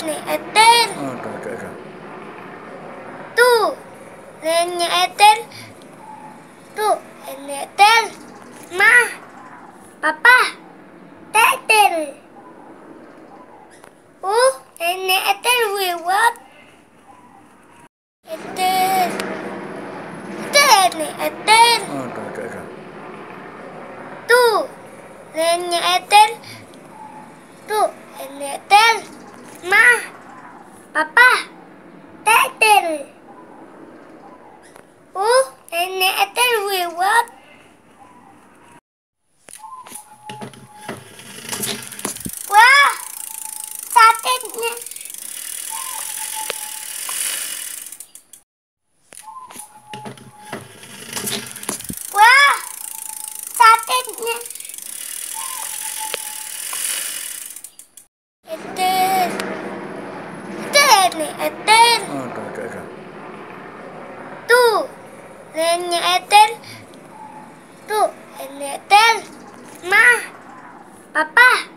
lihat nih Eten. Aduh, aduh, aduh. Tuh, neneknya Eten. Tuh, nenek Eten. Ma, papa, Teten. Uh, oh, nenek Eten We lewat. Eten. Itu nenek Eten. Aduh, aduh, aduh. Tuh, neneknya Eten. Tuh, nenek Eten. Ma. Papa. Tetel. Uh, nenek Etel lewat. Wah, satenya. Wah. Etel. Itu nenek Etel. Oh, tuh, tuh, tuh. Tuh, neneknya Etel. Tuh, nenek Etel. Ma. Papa.